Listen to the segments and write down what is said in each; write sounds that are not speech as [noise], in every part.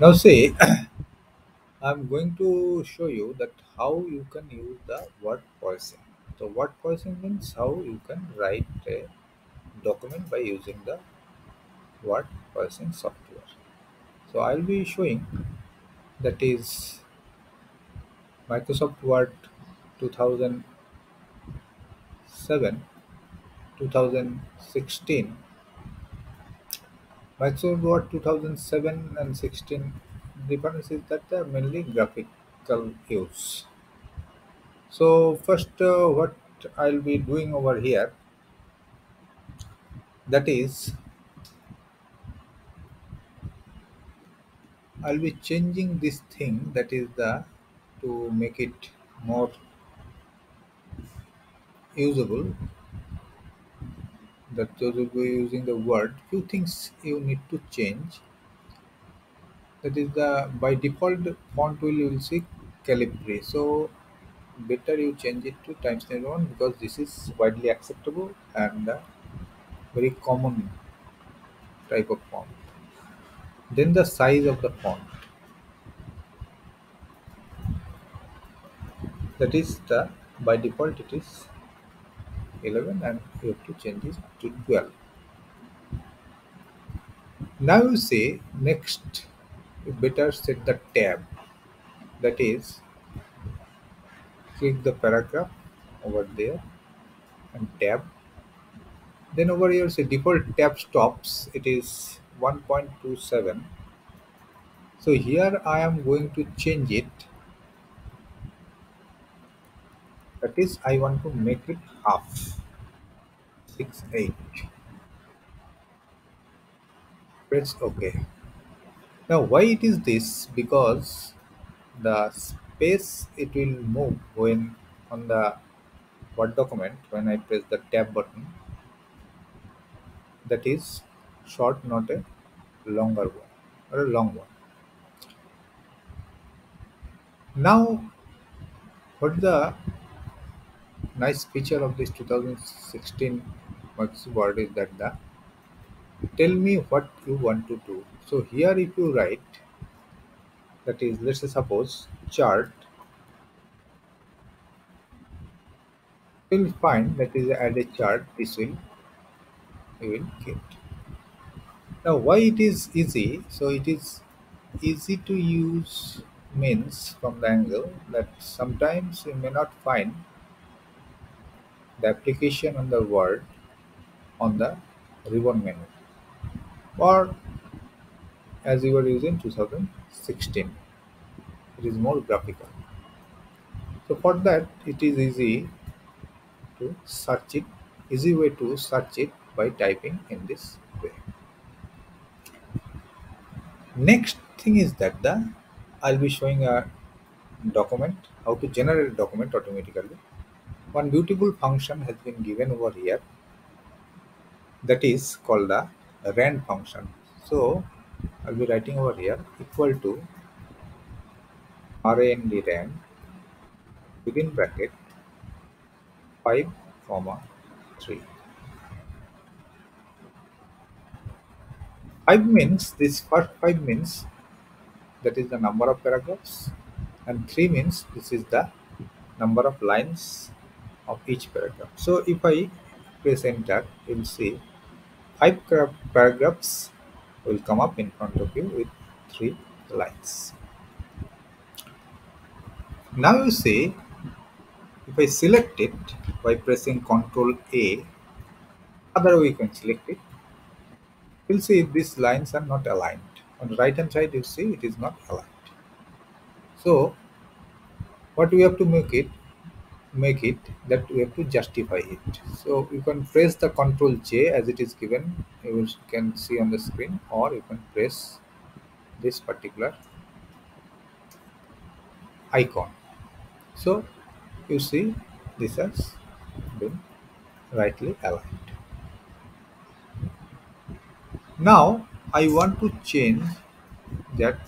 Now see, [coughs] I'm going to show you that how you can use the word processing. So word processing means how you can write a document by using the word processing software. So I'll be showing that is Microsoft Word 2007, 2016. Microsoft Word 2007 and 16 difference is that they mainly graphical use. So first, uh, what I'll be doing over here, that is, I'll be changing this thing. That is the to make it more usable. That those will be using the word. Few things you need to change. That is the by default font will you will see Calibri. So better you change it to Times New Roman because this is widely acceptable and uh, very common type of font. Then the size of the font. That is the by default it is 11 and you have to change it to 12. Now you say next you better set the tab. That is click the paragraph over there and tab. Then over here say default tab stops. It is 1.27. So here I am going to change it That is, I want to make it half. 6, 8. Press OK. Now, why it is this? Because the space it will move when on the Word document when I press the tab button. That is short, not a longer one or a long one. Now, what the nice feature of this 2016 Microsoft Word is that the tell me what you want to do. So here if you write that is let's say suppose chart you'll find that is add a chart this will you will get now why it is easy so it is easy to use means from the angle that sometimes you may not find the application on the word on the ribbon menu. Or as we were using 2016 it is more graphical. So for that it is easy to search it easy way to search it by typing in this way. Next thing is that the i'll be showing a document how to generate a document automatically one beautiful function has been given over here. That is called the rand function. So i'll be writing over here equal to rand rand within bracket 5 comma 3 5 means this first 5 means that is the number of paragraphs and 3 means this is the number of lines of each paragraph. So if i press enter you'll see 5 gra- paragraphs will come up in front of you with 3 lines. Now you see if i select it by pressing ctrl a other way you can select it. You'll see these lines are not aligned. On the right hand side you see it is not aligned. So what we have to make it make it that we have to justify it. So you can press the control j as it is given. You can see on the screen or you can press this particular icon. So you see this has been rightly aligned. Now i want to change that.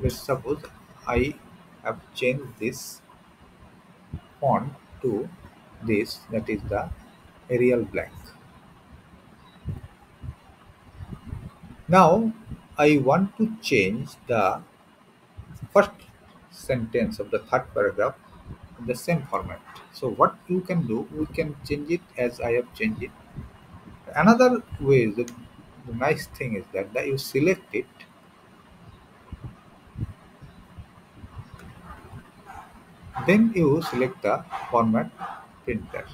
Let's suppose i have changed this font to this that is the Arial Black. Now I want to change the first sentence of the third paragraph in the same format. So what you can do, we can change it as I have changed it. Another way, the, the nice thing is that, that you select it, then you select the format painter.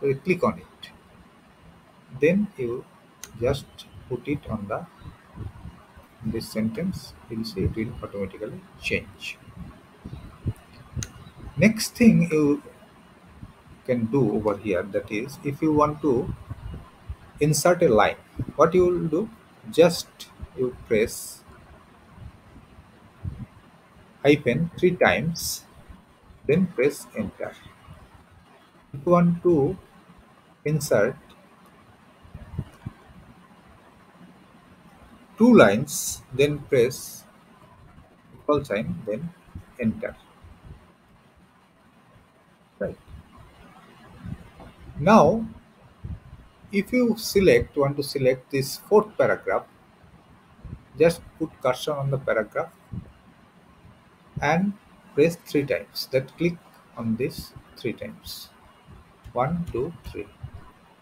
So you click on it. Then you just put it on the this sentence. You'll see it will automatically change. Next thing you can do over here that is if you want to insert a line what you will do just you press hyphen three times then press enter. If you want to insert two lines then press equal sign then enter. Right. Now if you select want to select this fourth paragraph just put cursor on the paragraph and press three times. That click on this three times. One two three.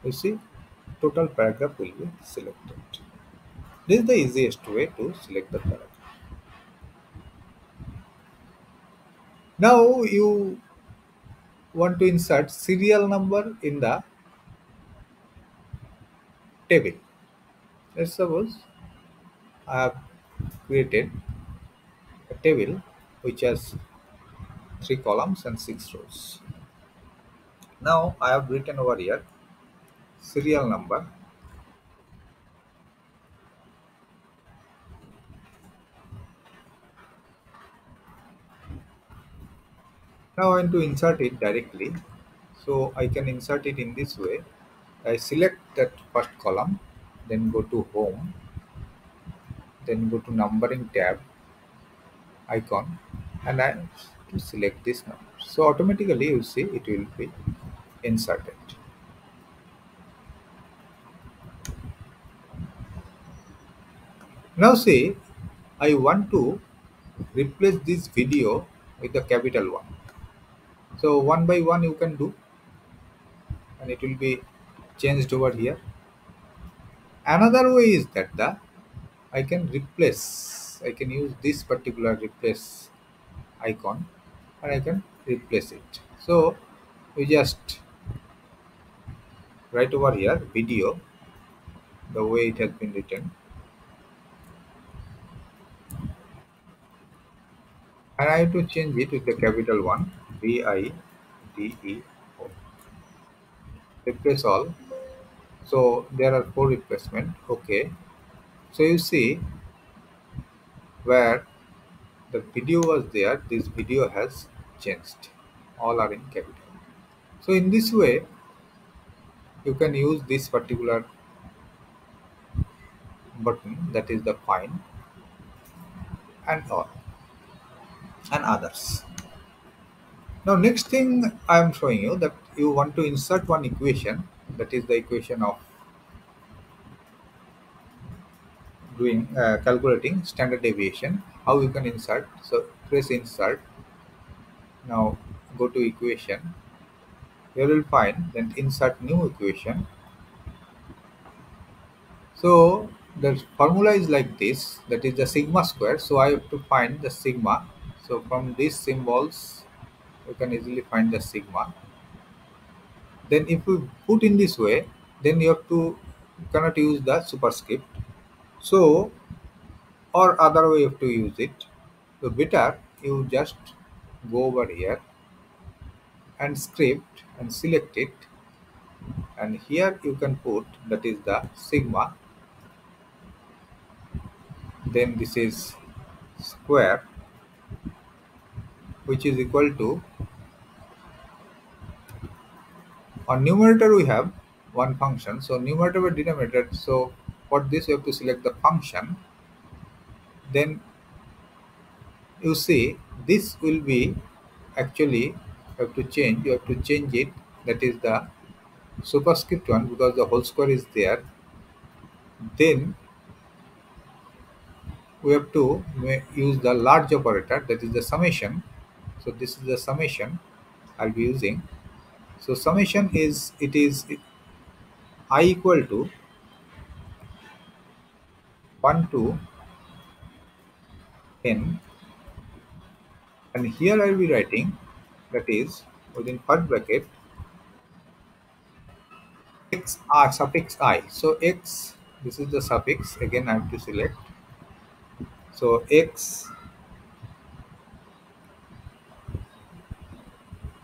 You see total paragraph will be selected. This is the easiest way to select the paragraph. Now you want to insert serial number in the table. Let's suppose I have created a table which has three columns and six rows. Now I have written over here serial number Now I want to insert it directly. So I can insert it in this way. I select that first column, then go to home, then go to numbering tab icon and I to select this number. So automatically you see it will be inserted. Now say I want to replace this video with the capital one. So one by one you can do and it will be changed over here. Another way is that the I can replace I can use this particular replace icon and I can replace it. So we just write over here video the way it has been written. And I have to change it with the capital one V I D E O. Replace all. So there are four replacement. Okay. So you see where the video was there. This video has changed. All are in capital. So in this way you can use this particular button that is the find and all and others. Now next thing i am showing you that you want to insert one equation that is the equation of doing uh, calculating standard deviation how you can insert? So press insert. Now go to equation. You will find then insert new equation. So the formula is like this. That is the sigma square. So i have to find the sigma. So from these symbols you can easily find the sigma. Then if we put in this way then you have to cannot use the superscript. So or other way to use it. So better you just go over here and script and select it. And here you can put that is the sigma. Then this is square which is equal to on numerator we have one function. So numerator by denominator. So for this you have to select the function then you see this will be actually you have to change you have to change it. That is the superscript one because the whole square is there. Then we have to use the large operator that is the summation. So this is the summation i'll be using. So summation is it is i equal to 1 to n and here i'll be writing that is within first bracket x r suffix i. So x this is the suffix. Again i have to select. So x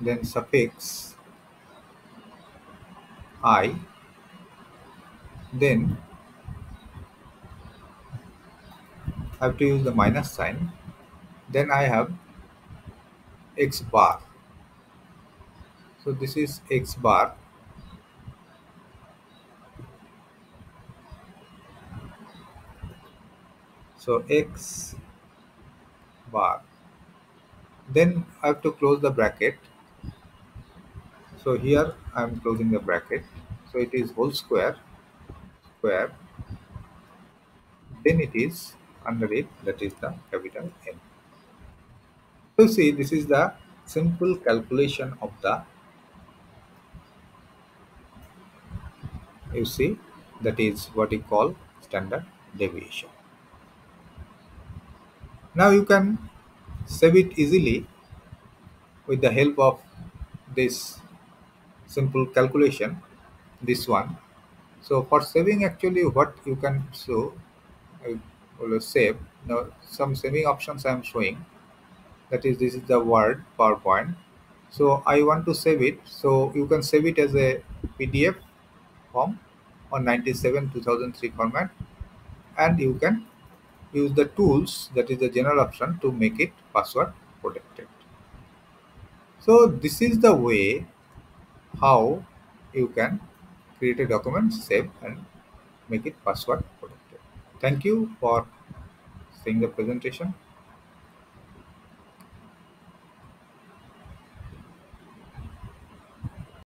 then suffix i then I have to use the minus sign then I have x bar. So this is x bar. So x bar. Then I have to close the bracket. So here I am closing the bracket. So it is whole square square. Then it is under it that is the capital N. So see this is the simple calculation of the you see that is what we call standard deviation. Now you can save it easily with the help of this simple calculation this one. So for saving actually what you can so I save. Now some saving options I am showing. That is this is the word PowerPoint. So I want to save it. So you can save it as a PDF form on 97 2003 format. And you can use the tools that is the general option to make it password protected. So this is the way how you can create a document save and make it password protected thank you for seeing the presentation